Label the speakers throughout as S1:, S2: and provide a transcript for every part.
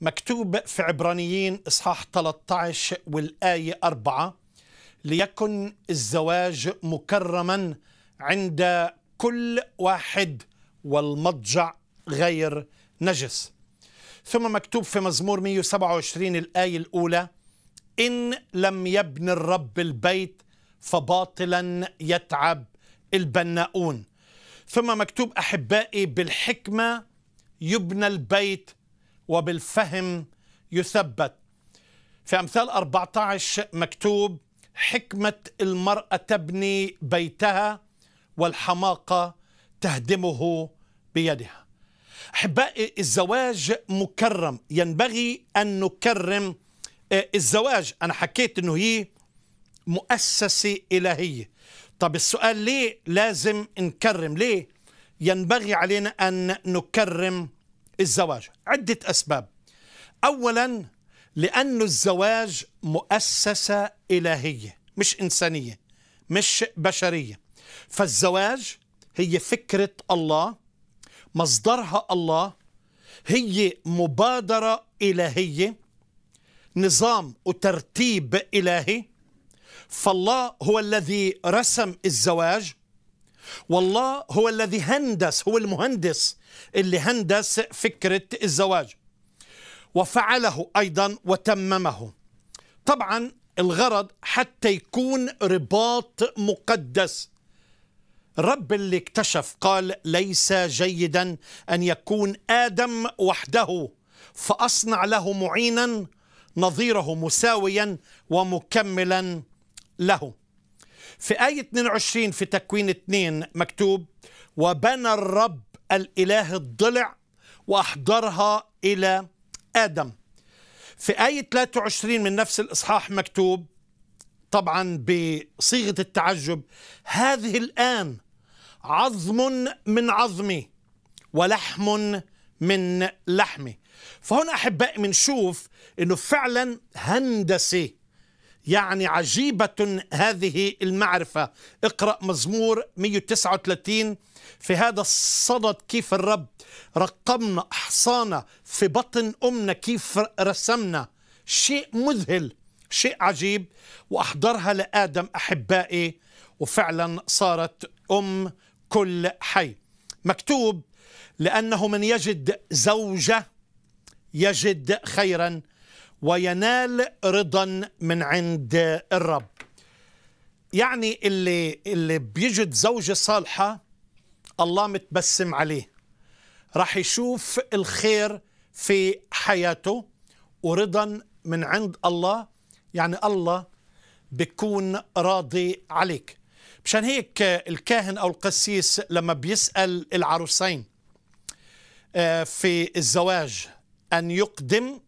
S1: مكتوب في عبرانيين إصحاح 13 والآية 4 ليكن الزواج مكرما عند كل واحد والمضجع غير نجس. ثم مكتوب في مزمور 127 الآية الأولى إن لم يبن الرب البيت فباطلا يتعب البناؤون. ثم مكتوب أحبائي بالحكمة يبنى البيت وبالفهم يثبت. في أمثال 14 مكتوب حكمة المرأة تبني بيتها والحماقة تهدمه بيدها. أحبائي الزواج مكرم. ينبغي أن نكرم الزواج. أنا حكيت أنه هي مؤسسة إلهية. طب السؤال ليه لازم نكرم؟ ليه ينبغي علينا أن نكرم الزواج. عدة أسباب. أولا لأن الزواج مؤسسة إلهية مش إنسانية مش بشرية. فالزواج هي فكرة الله مصدرها الله هي مبادرة إلهية نظام وترتيب إلهي. فالله هو الذي رسم الزواج والله هو الذي هندس هو المهندس اللي هندس فكرة الزواج. وفعله أيضا وتممه. طبعا الغرض حتى يكون رباط مقدس. الرب اللي اكتشف قال ليس جيدا أن يكون آدم وحده فأصنع له معينا نظيره مساويا ومكملا له. في آية 22 في تكوين 2 مكتوب وبنى الرب الإله الضلع وأحضرها إلى آدم. في آية 23 من نفس الإصحاح مكتوب طبعا بصيغة التعجب هذه الآن عظم من عظمي ولحم من لحمي. فهنا أحبائي بنشوف أنه فعلا هندسة يعني عجيبة هذه المعرفة. اقرأ مزمور 139 في هذا الصدد كيف الرب رقمنا أحصانا في بطن أمنا كيف رسمنا. شيء مذهل شيء عجيب. وأحضرها لآدم أحبائي. وفعلا صارت أم كل حي. مكتوب لأنه من يجد زوجة يجد خيرا. وينال رضا من عند الرب. يعني اللي اللي بيجد زوجة صالحة الله متبسم عليه. راح يشوف الخير في حياته ورضا من عند الله. يعني الله بيكون راضي عليك. مشان هيك الكاهن أو القسيس لما بيسأل العروسين في الزواج أن يقدم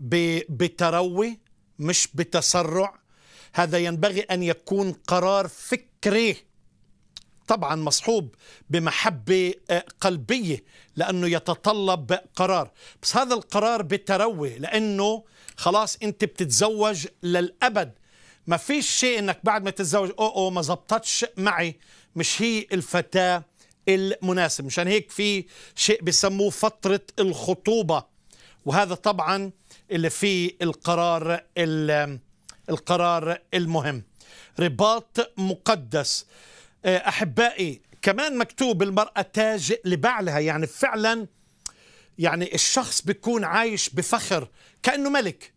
S1: بتروي مش بتسرع. هذا ينبغي أن يكون قرار فكري. طبعا مصحوب بمحبة قلبية لأنه يتطلب قرار. بس هذا القرار بتروي لأنه خلاص أنت بتتزوج للأبد. ما فيش شيء أنك بعد ما تتزوج أو أو ما زبطتش معي. مش هي الفتاة المناسب مشان هيك في شيء بسموه فترة الخطوبة. وهذا طبعا اللي فيه القرار القرار المهم. رباط مقدس. أحبائي كمان مكتوب المرأة تاج لبعلها. يعني فعلا يعني الشخص بيكون عايش بفخر كأنه ملك.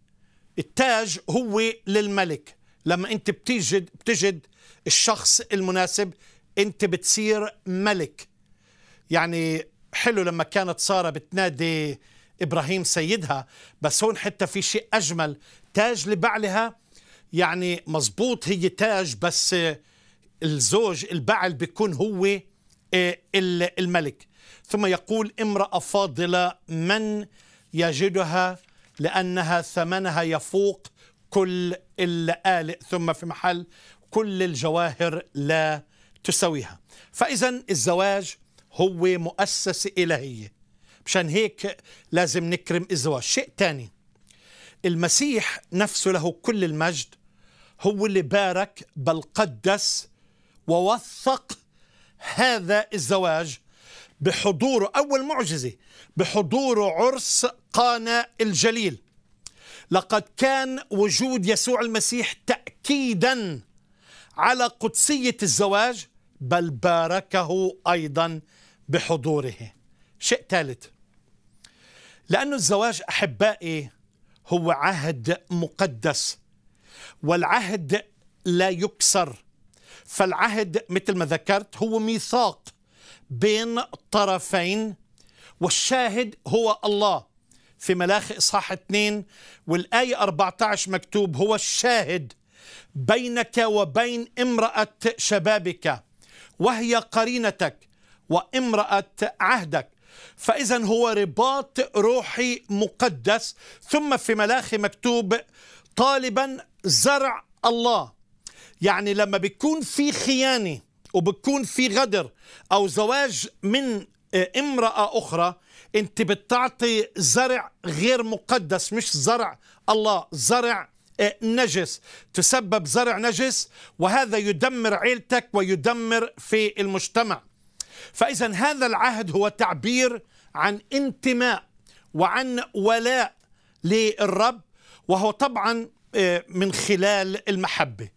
S1: التاج هو للملك. لما أنت بتجد بتجد الشخص المناسب أنت بتصير ملك. يعني حلو لما كانت سارة بتنادي إبراهيم سيدها بس هون حتى في شيء أجمل. تاج لبعلها يعني مزبوط هي تاج بس الزوج البعل بيكون هو الملك. ثم يقول امرأة فاضلة من يجدها؟ لأنها ثمنها يفوق كل الآلئ. ثم في محل كل الجواهر لا تسويها. فإذا الزواج هو مؤسسة إلهية. مشان هيك لازم نكرم الزواج شيء تاني المسيح نفسه له كل المجد هو اللي بارك بل قدس ووثق هذا الزواج بحضوره. أول معجزة بحضور عرس قانا الجليل. لقد كان وجود يسوع المسيح تأكيدا على قدسية الزواج بل باركه أيضا بحضوره. شيء ثالث. لأن الزواج أحبائي هو عهد مقدس والعهد لا يكسر. فالعهد مثل ما ذكرت هو ميثاق بين طرفين والشاهد هو الله. في ملاخي إصحاح 2 والآية 14 مكتوب هو الشاهد بينك وبين امرأة شبابك وهي قرينتك وامرأة عهدك. فإذا هو رباط روحي مقدس ثم في ملاخي مكتوب طالبا زرع الله. يعني لما بيكون في خيانة وبكون في غدر أو زواج من امرأة أخرى أنت بتعطي زرع غير مقدس مش زرع الله زرع نجس. تسبب زرع نجس وهذا يدمر عيلتك ويدمر في المجتمع. فإذا هذا العهد هو تعبير عن انتماء وعن ولاء للرب وهو طبعا من خلال المحبة.